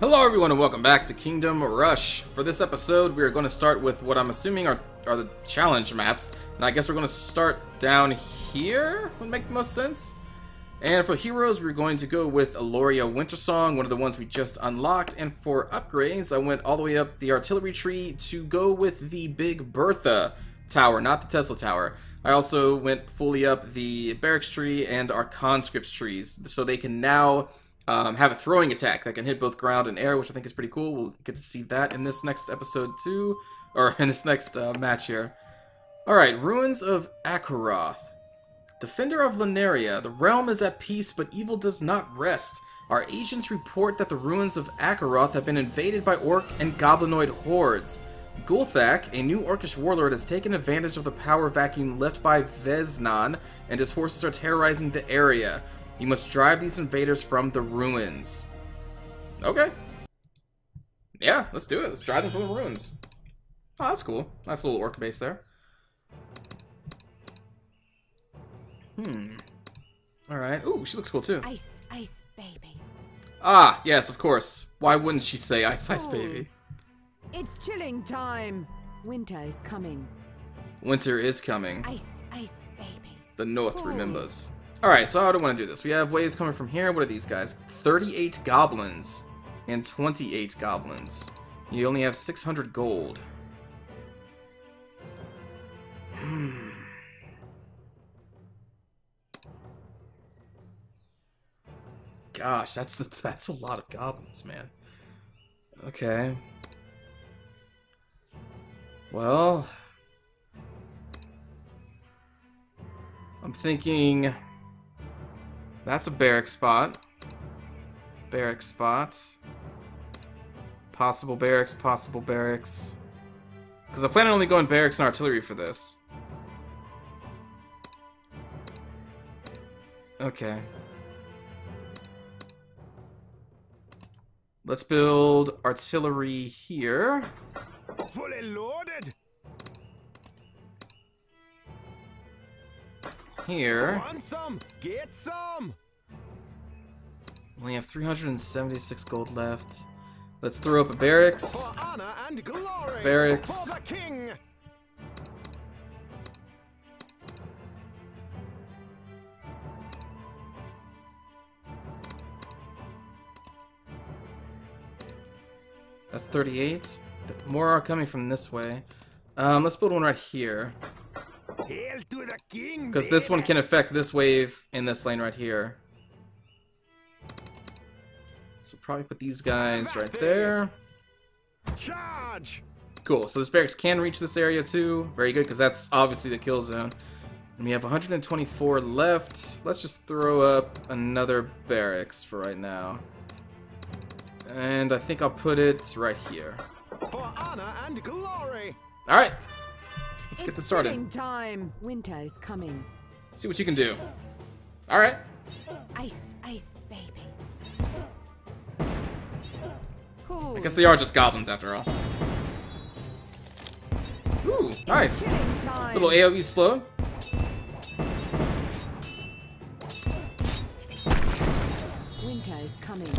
Hello everyone and welcome back to Kingdom Rush. For this episode, we are going to start with what I'm assuming are, are the challenge maps. And I guess we're going to start down here, would make the most sense. And for heroes, we're going to go with Elora Wintersong, one of the ones we just unlocked. And for upgrades, I went all the way up the artillery tree to go with the Big Bertha tower, not the Tesla tower. I also went fully up the barracks tree and our conscripts trees, so they can now um, have a throwing attack that can hit both ground and air, which I think is pretty cool. We'll get to see that in this next episode too, or in this next uh, match here. Alright, Ruins of Akaroth. Defender of Linirea, the realm is at peace, but evil does not rest. Our agents report that the ruins of Akaroth have been invaded by orc and goblinoid hordes. Gulthak, a new orcish warlord, has taken advantage of the power vacuum left by Veznan, and his forces are terrorizing the area. You must drive these invaders from the ruins. Okay. Yeah, let's do it. Let's drive them from the ruins. Oh, that's cool. Nice little orc base there. Hmm. Alright. Ooh, she looks cool too. Ice, ice, baby. Ah, yes, of course. Why wouldn't she say Ice Ice Oh. Baby? It's chilling time. Winter is coming. Winter is coming. Ice, ice, baby. The North remembers. Alright, so I don't want to do this? We have waves coming from here. What are these guys? 38 goblins and 28 goblins. You only have 600 gold. Hmm. Gosh, that's that's a lot of goblins, man. Okay. Well, I'm thinking that's a barrack spot. Barrack spot. Possible barracks, possible barracks. Because I plan on only going barracks and artillery for this. Okay. Let's build artillery here. Here. Want some? Get some. Only have 376 gold left. Let's throw up a barracks. For honor and glory. Barracks. For the king. That's 38. More are coming from this way. Um, let's build one right here. Hail to the king. Because this one can affect this wave in this lane right here. So probably put these guys right there. Charge. Cool, so this barracks can reach this area too. Very good, because that's obviously the kill zone. And we have 124 left. Let's just throw up another barracks for right now. And I think I'll put it right here. For honor and glory. Alright. Let's get this started. time. Winter is coming. See what you can do. Alright. Ice, ice, baby. Cool. I guess they are just goblins after all. Ooh, nice. Little AoE slow. Winter is coming.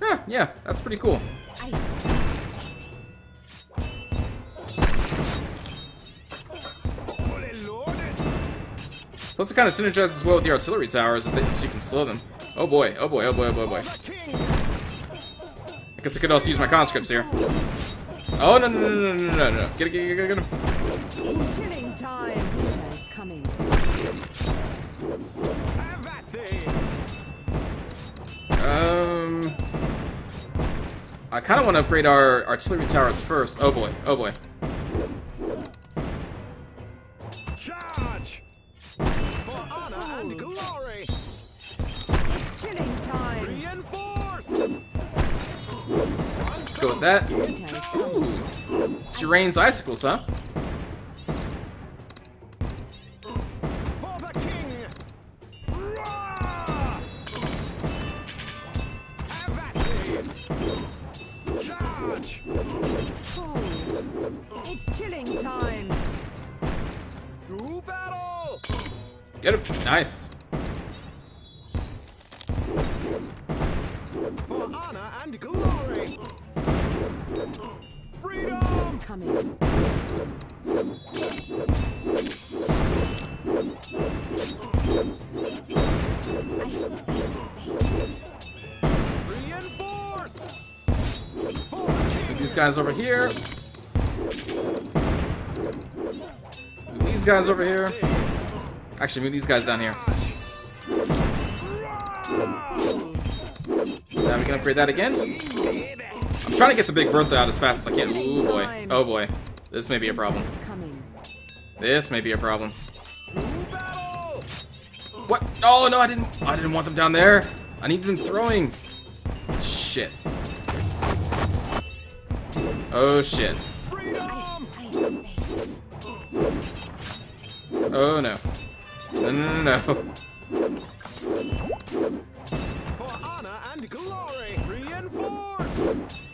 Yeah, yeah, that's pretty cool. Ice, Plus, it kind of synergizes well with the artillery towers if, they, if you can slow them. Oh boy, oh boy, oh boy, oh boy, oh boy. I guess I could also use my conscripts here. Oh, no, no, no, no, no, no, no. Get it, get it, get it, get it. it's time. Is coming. Have at thee. Um... I kind of want to upgrade our artillery towers first. Oh boy, oh boy. Go with that. Winter is coming. Ooh. It's rain's icicles, huh? For the king. Roar. Have at thee. Charge. Cool. It's chilling time. Get him. Nice. Coming. These guys over here. Move these guys over here. Actually, move these guys down here. Now we can upgrade that again. I'm trying to get the Big Bertha out as fast as I can. Ooh boy. Oh boy. This may be a problem. This may be a problem. What? Oh no, I didn't. I didn't want them down there. I need them throwing. Shit. Oh shit. Oh no. No no no no.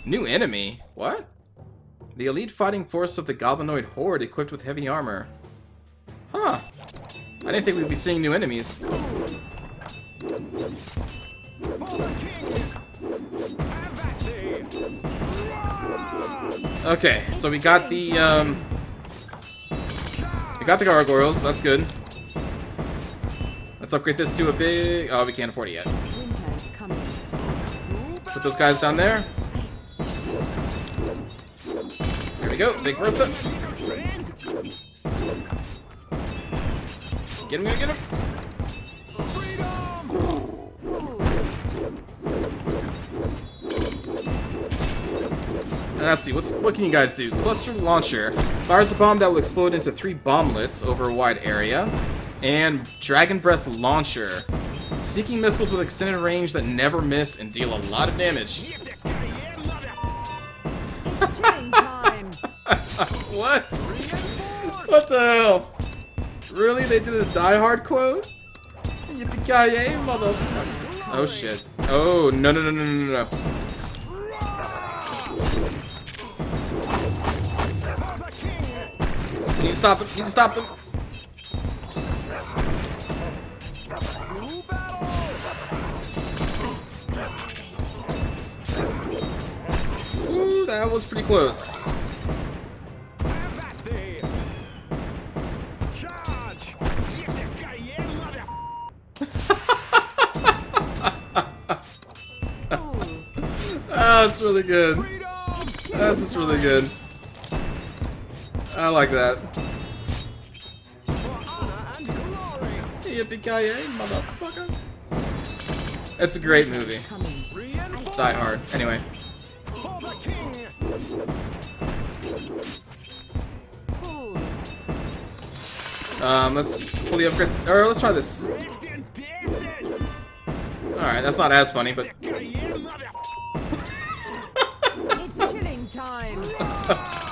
New enemy? What? The elite fighting force of the Goblinoid Horde equipped with heavy armor. Huh. I didn't think we'd be seeing new enemies. For the king! Have at thee! Okay, so we got the, um... We got the gargoyles, that's good. Let's upgrade this to a big... Oh, we can't afford it yet. Put those guys down there. We go, Big Bertha. Get him, get him. Let's see, what's what can you guys do? Cluster launcher fires a bomb that will explode into three bomblets over a wide area, and dragon breath launcher, seeking missiles with extended range that never miss and deal a lot of damage. What? What the hell? Really? They did a Die Hard quote? Yippee-ki-yay, motherfucker. Oh shit. Oh, no, no, no, no, no, no. You need to stop them. You need to stop them. Ooh, that was pretty close. That's really good. That's just really good. I like that. Yippee-ki-yay, motherfucker. It's a great movie. Die Hard. Anyway. Um, let's fully upgrade. Or let's try this. Alright, that's not as funny, but.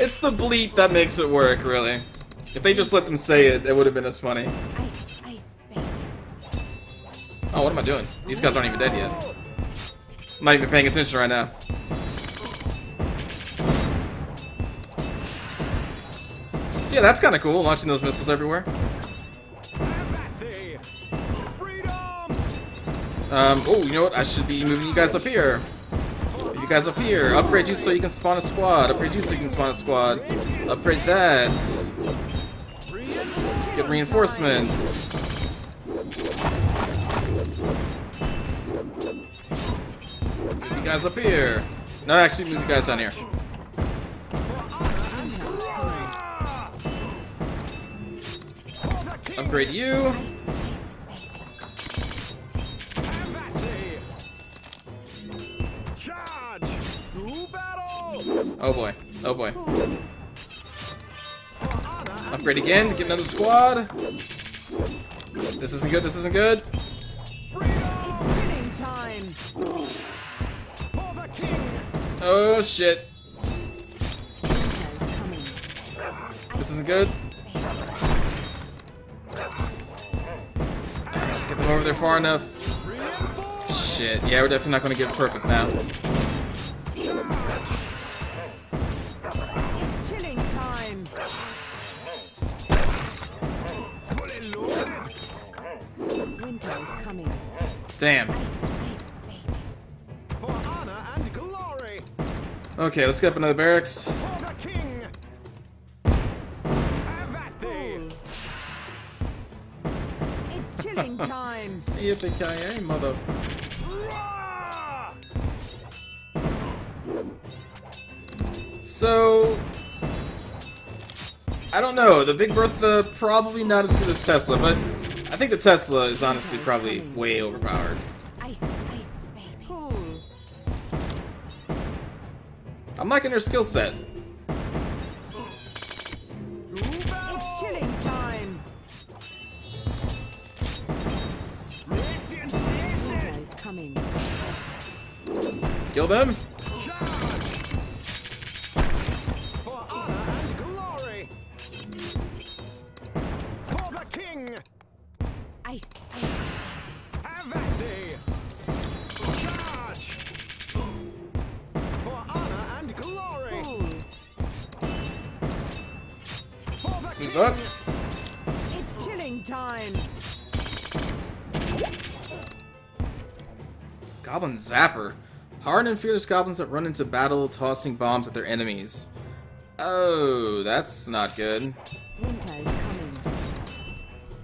It's the bleep that makes it work, really. If they just let them say it, it would have been as funny. Oh, what am I doing? These guys aren't even dead yet. I'm not even paying attention right now. So yeah, that's kind of cool, launching those missiles everywhere. Um, oh, you know what? I should be moving you guys up here. You guys up here. Upgrade you so you can spawn a squad. Upgrade you so you can spawn a squad. Upgrade that. Get reinforcements. Move you guys up here. No, actually, move you guys down here. Upgrade you. Oh boy. Oh boy. Upgrade again. Get another squad. This isn't good. This isn't good. Oh shit. This isn't good. Get them over there far enough. Shit. Yeah, we're definitely not to get perfect now. Damn. Ice, ice, baby. For Okay, let's get up another barracks. The king! Have at thee! It's chilling time. Yippee-ki-yay, mother. So, I don't know. The Big Bertha probably not as good as Tesla, but I think the Tesla is honestly probably way overpowered. I'm liking her skill set. Kill battle! And fierce goblins that run into battle tossing bombs at their enemies. Oh, that's not good.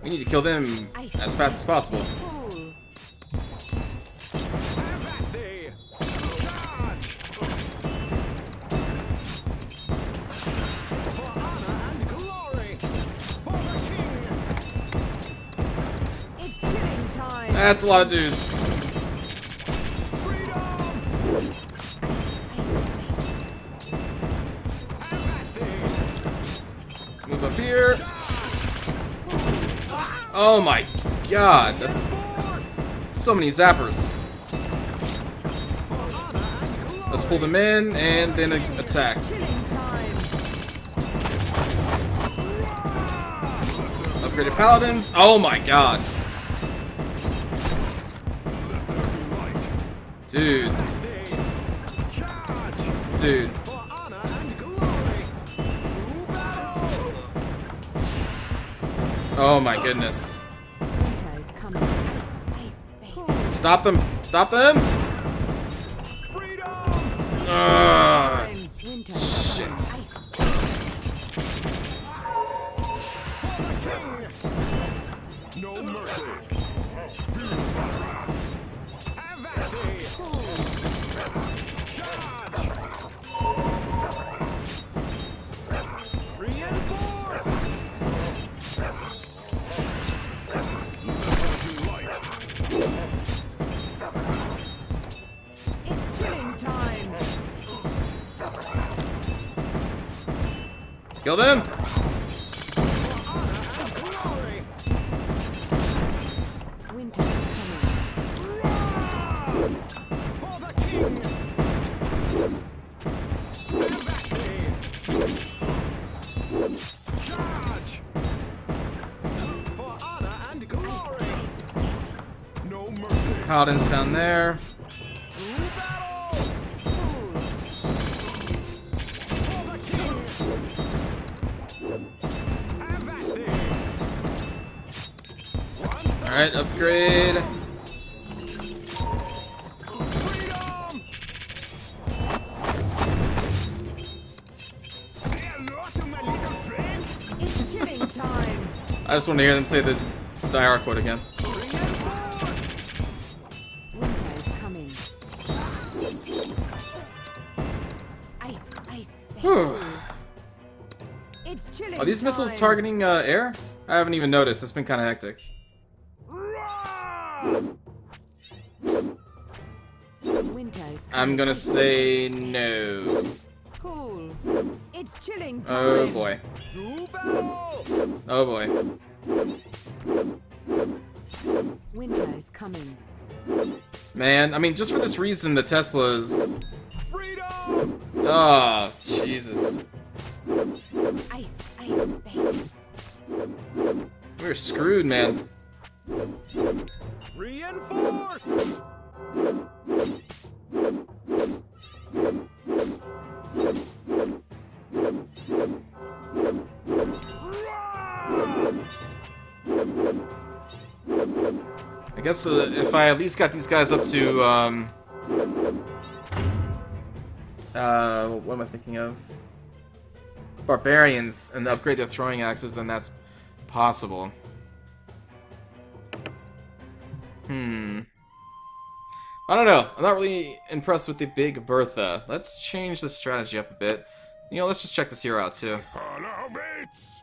We need to kill them as fast as possible. That's a lot of dudes. Oh my god, that's so many zappers. Let's pull them in and then attack. Upgraded paladins. Oh my god. Dude, dude. Oh my goodness. Winter is coming. Ice, ice, baby. Cool. Stop them. Stop them. Freedom! Little friend! It's chilling time. I just want to hear them say the Die Hard quote again. Ice, ice, It's chilling Are these missiles targeting uh, air? I haven't even noticed. It's been kind of hectic. I'm gonna say no. Cool. It's chilling time. Oh boy. Oh boy. Winter is coming. Man, I mean, just for this reason, the Teslas. Freedom! Oh, Jesus. Ice, ice, baby. We're screwed, man. Guess uh, if I at least got these guys up to, um... uh, what am I thinking of? Barbarians and upgrade their throwing axes, then that's possible. Hmm. I don't know. I'm not really impressed with the Big Bertha. Let's change the strategy up a bit. You know, let's just check this hero out too. Awaits!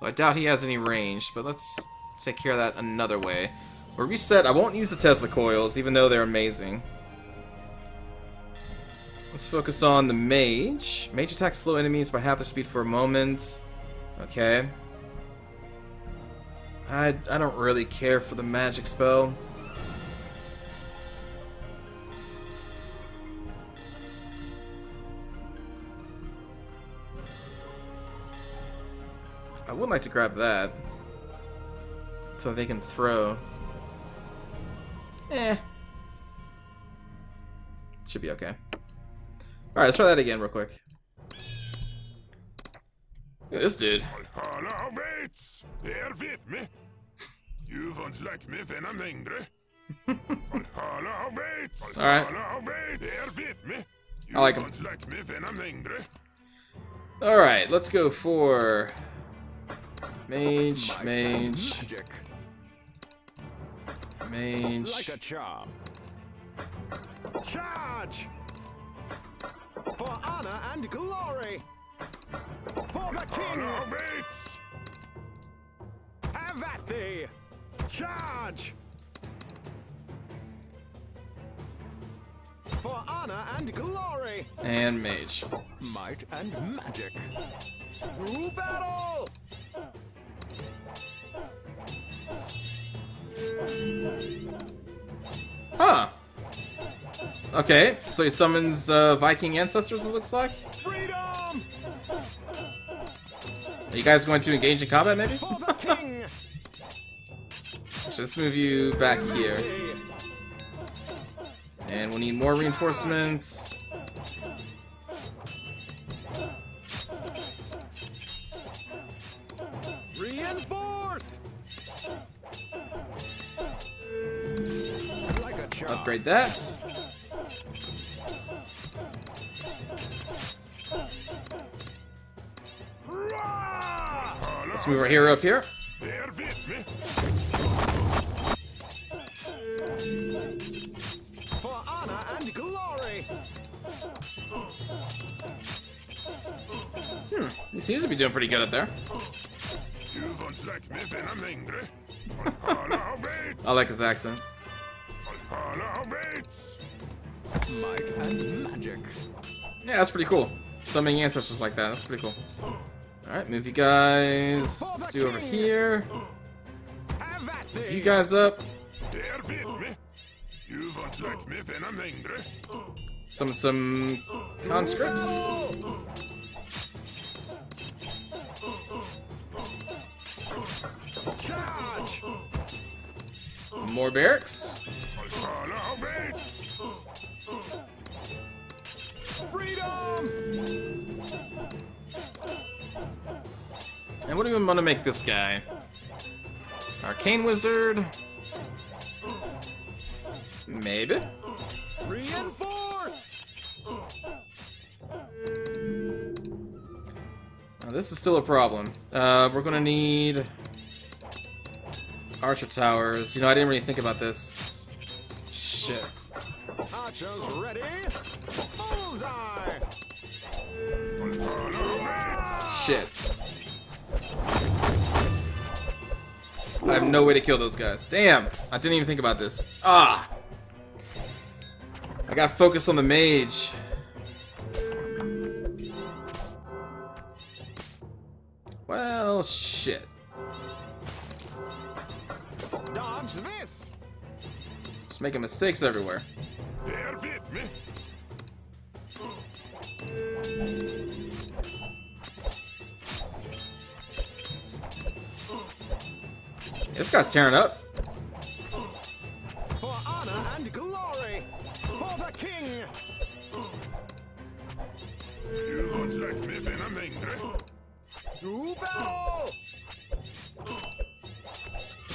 I doubt he has any range, but let's take care of that another way. We'll reset. I won't use the Tesla coils, even though they're amazing. Let's focus on the mage. Mage attacks slow enemies by half their speed for a moment. Okay. I, I don't really care for the magic spell. I would like to grab that. So they can throw. Eh. Should be okay. Alright, let's try that again real quick. Look at this dude. Hala awaits! With me! You won't like me when I'm angry. Hala awaits! Alright. Hala awaits! With me! You I like him. won't like me when I'm angry. Alright, let's go for... Mage, mage, Magic. Mage. Like a charm. Charge! For honor and glory! For the king! Hala awaits! Have at thee! Charge! For honor and glory! And mage. Might and magic. To battle! Huh. Okay, so he summons uh, Viking ancestors, it looks like. Freedom! Are you guys going to engage in combat, maybe? Let's move you back here. And we'll need more reinforcements. Upgrade that. Let's move our hero up here. Bear! For honor and glory! Hmm, he seems to be doing pretty good up there. You won't like me when I'm angry. Valhalla awaits! I like his accent. Might and magic. Yeah, that's pretty cool. Summoning ancestors like that, that's pretty cool. Alright, move you guys. Let's do over here. Move you guys up. Bear with me! You won't like me when I'm angry. Summon some conscripts. More barracks. Freedom! And what do we want to make this guy? Arcane Wizard? Maybe? Reinforce! Now, this is still a problem. Uh, we're gonna need Archer Towers. You know, I didn't really think about this. Shit. Archers ready? Bullseye! Shit. I have no way to kill those guys. Damn! I didn't even think about this. Ah! I got focused on the mage. Well, shit. Dodge this! Just making mistakes everywhere. Bear with me! This guy's tearing up. For honor and glory! For the king! You won't like me when I'm angry. To battle!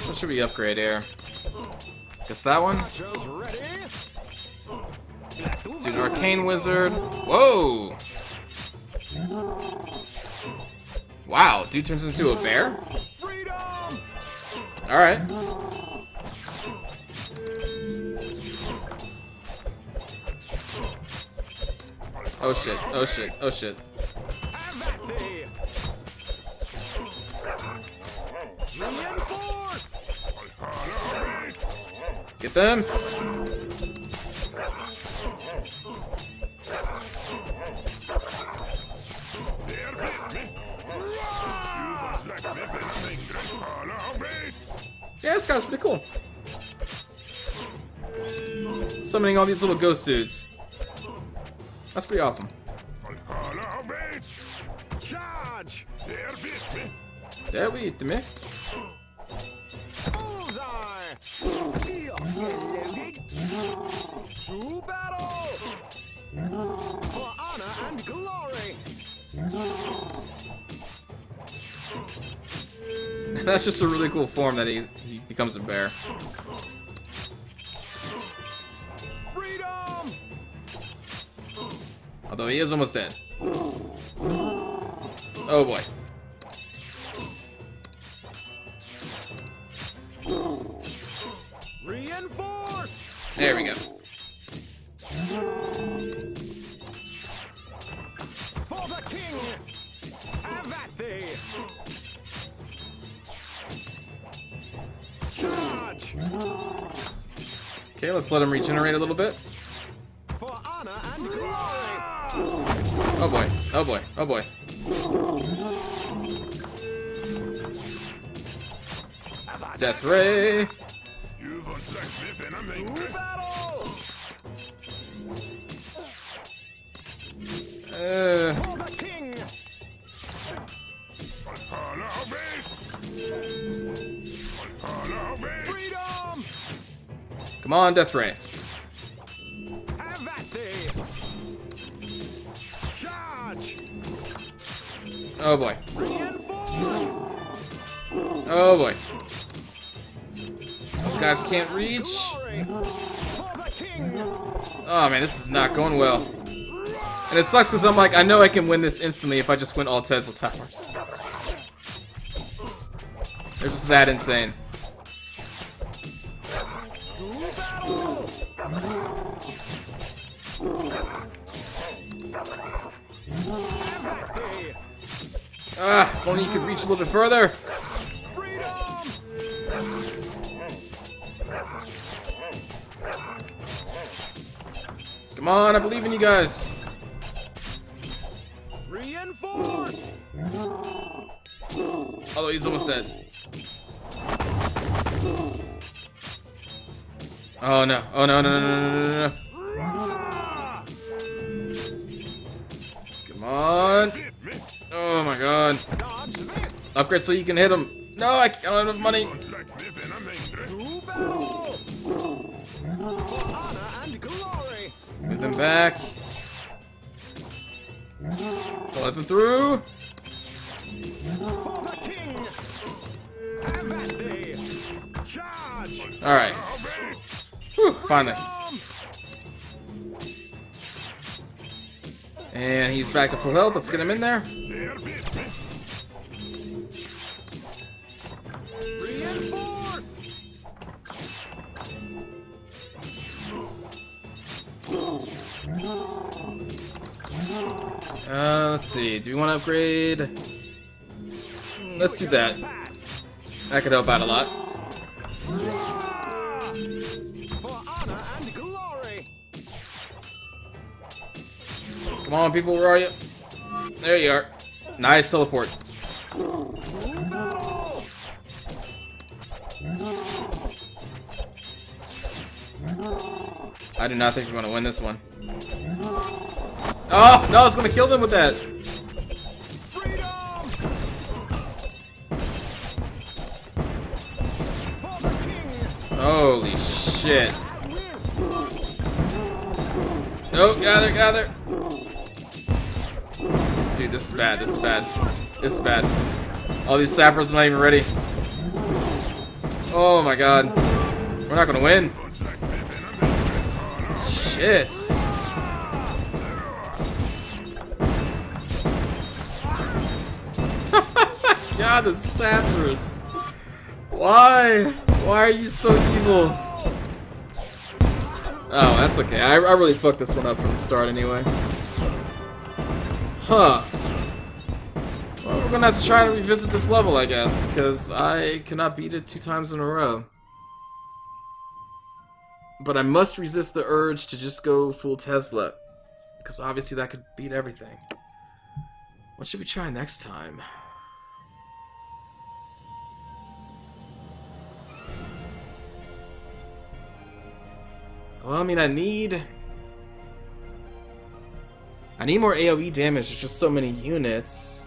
What should we upgrade here? Guess that one? Arcane wizard. Whoa! Wow, dude turns into a bear? Alright. Oh shit, oh shit, oh shit. Get them! This guy's pretty cool. Summoning all these little ghost dudes. That's pretty awesome. Valhalla awaits! Charge! Bear with me! There we eat them, That's just a really cool form that he, he becomes a bear. Freedom! Although he is almost dead. Oh boy. Reinforce! There we go. Let's let him regenerate a little bit. For honor and glory! Oh boy. Oh boy. Oh boy. Death Ray. Come on, Death Ray. Oh boy. Oh boy. Those guys can't reach. Oh man, this is not going well. And it sucks because I'm like, I know I can win this instantly if I just win all Tesla towers. They're just that insane. Ah, if only you could reach a little bit further. Come on, I believe in you guys. Reinforce! Although he's almost dead. Oh no. Oh no, no, no, no, no, no, no. Come on. This! Upgrade so you can hit him. No, I don't have enough money. Move them back. Let them through. Alright. Finally. And he's back to full health. Let's get him in there. Let's see. Do we want to upgrade? Let's do that. That could help out a lot. Come on, people. Where are you? There you are. Nice teleport. I do not think we're going to win this one. Oh, no, I was going to kill them with that. Holy shit. Oh, gather, gather. Dude, this is bad, this is bad. This is bad. All these sappers are not even ready. Oh my god. We're not gonna win. Shit. god, the sappers. Why? Why are you so evil? Oh, that's okay. I, I really fucked this one up from the start anyway. Huh. Well, we're gonna have to try to revisit this level, I guess, because I cannot beat it two times in a row. But I must resist the urge to just go full Tesla, because obviously that could beat everything. What should we try next time? Well, I mean, I need... I need more AoE damage, there's just so many units.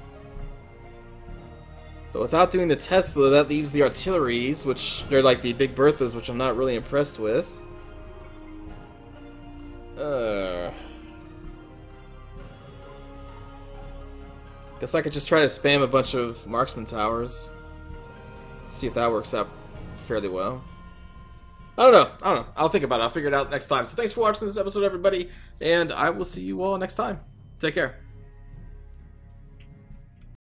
But without doing the Tesla, that leaves the artilleries, which they're like the Big Berthas, which I'm not really impressed with. Uh... Guess I could just try to spam a bunch of marksman towers. See if that works out fairly well. I don't know. I don't know. I'll think about it. I'll figure it out next time. So thanks for watching this episode, everybody, and I will see you all next time. Take care.